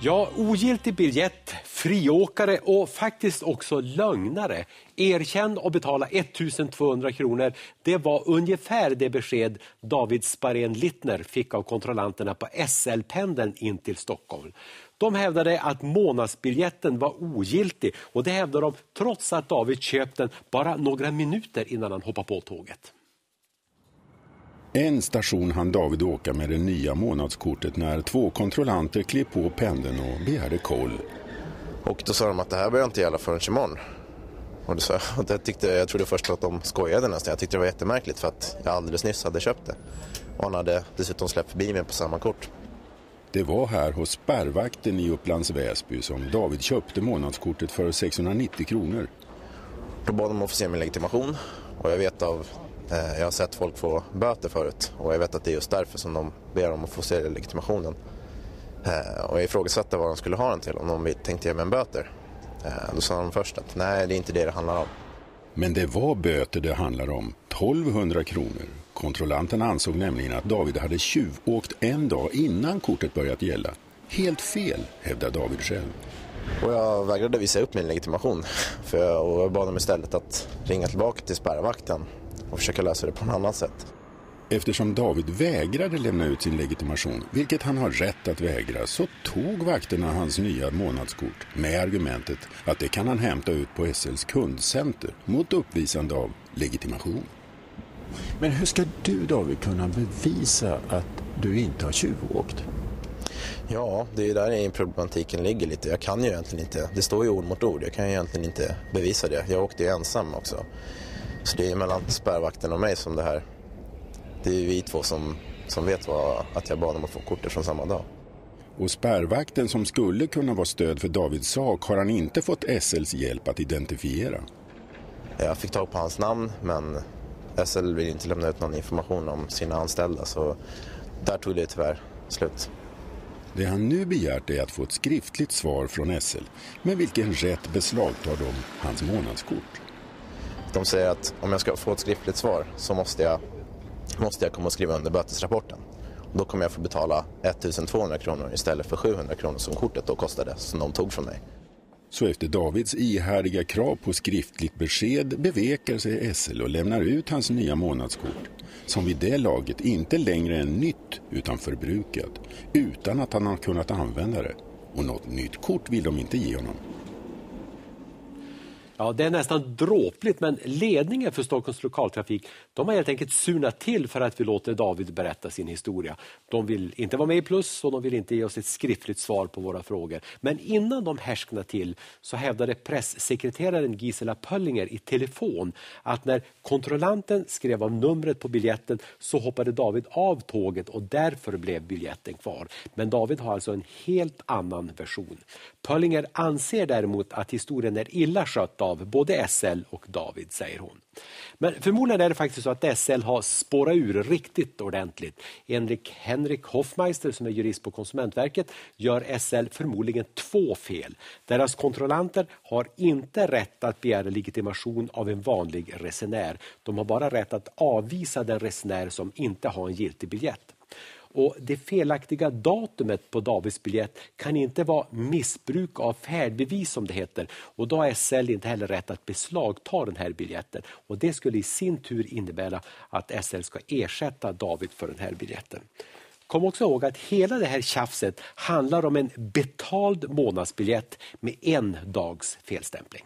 Ja, ogiltig biljett, friåkare och faktiskt också lögnare. Erkänn och betala 1200 kronor. Det var ungefär det besked David Sparén Littner fick av kontrollanterna på SL-pendeln in till Stockholm. De hävdade att månadsbiljetten var ogiltig och det hävdade de trots att David köpt den bara några minuter innan han hoppade på tåget. En station hann David åka med det nya månadskortet när två kontrollanter klev på pendeln och begärde koll. Och då sa de att det här börjar inte gälla förrän imorgon. Och det sa, och det tyckte, jag trodde först att de skojade nästan. Jag tyckte det var jättemärkligt för att jag alldeles nyss hade köpt det. Och han hade dessutom släppt förbi mig på samma kort. Det var här hos spärrvakten i Upplands Väsby som David köpte månadskortet för 690 kronor. Då bad de att få se min legitimation och jag vet av Eh, jag har sett folk få böter förut och jag vet att det är just därför som de ber om att få se legitimationen. Eh, och jag ifrågasatte vad de skulle ha den till, om de tänkte ge mig en böter. Eh, då sa de först att nej, det är inte det det handlar om. Men det var böter det handlar om, 1200 kronor. Kontrollanten ansåg nämligen att David hade tjuvåkt en dag innan kortet börjat gälla. Helt fel, hävdar David själv. Och jag vägrade visa upp min legitimation för jag, och jag bad dem istället att ringa tillbaka till spärrvakten och försöka lösa det på något annat sätt. Eftersom David vägrade lämna ut sin legitimation, vilket han har rätt att vägra, så tog vakterna hans nya månadskort med argumentet att det kan han hämta ut på SLs kundcenter mot uppvisande av legitimation. Men hur ska du David kunna bevisa att du inte har tjuvåkt? Ja, det är där problematiken ligger lite. Jag kan ju egentligen inte, det står ju ord mot ord, jag kan ju egentligen inte bevisa det. Jag åkte ju ensam också. Så det är mellan spärrvakten och mig som det här... Det är vi två som, som vet vad, att jag bad om att få kortet från samma dag. Och spärrvakten som skulle kunna vara stöd för Davids sak har han inte fått SLs hjälp att identifiera. Jag fick tag på hans namn men SL vill inte lämna ut någon information om sina anställda så där tog det tyvärr slut. Det han nu begärt är att få ett skriftligt svar från SL. Med vilken rätt beslagtar de hans månadskort? De säger att om jag ska få ett skriftligt svar så måste jag, måste jag komma och skriva under bötesrapporten. då kommer jag få betala 1200 kronor istället för 700 kronor som kortet då kostade, som de tog från mig. Så efter Davids ihärdiga krav på skriftligt besked bevekar sig SL och lämnar ut hans nya månadskort, som vid det laget inte längre är nytt utan förbrukat, utan att han har kunnat använda det. Och något nytt kort vill de inte ge honom. Ja, det är nästan dråpligt, men ledningen för Stockholms lokaltrafik de har helt enkelt surnat till för att vi låter David berätta sin historia. De vill inte vara med i Plus och de vill inte ge oss ett skriftligt svar på våra frågor. Men innan de härsknar till så hävdade presssekreteraren Gisela Pöllinger i telefon att när kontrollanten skrev av numret på biljetten så hoppade David av tåget och därför blev biljetten kvar. Men David har alltså en helt annan version. Pöllinger anser däremot att historien är illa skött av både SL och David, säger hon. Men förmodligen är det faktiskt så att SL har spårat ur riktigt ordentligt. Enligt Henrik Hoffmeister som är jurist på Konsumentverket gör SL förmodligen två fel. Deras kontrollanter har inte rätt att begära legitimation av en vanlig resenär. De har bara rätt att avvisa den resenär som inte har en giltig biljett. Och det felaktiga datumet på Davids biljett kan inte vara missbruk av färdbevis som det heter. Och då har SL inte heller rätt att beslagta den här biljetten. Och det skulle i sin tur innebära att SL ska ersätta David för den här biljetten. Kom också ihåg att hela det här tjafset handlar om en betald månadsbiljett med en dags felstämpling.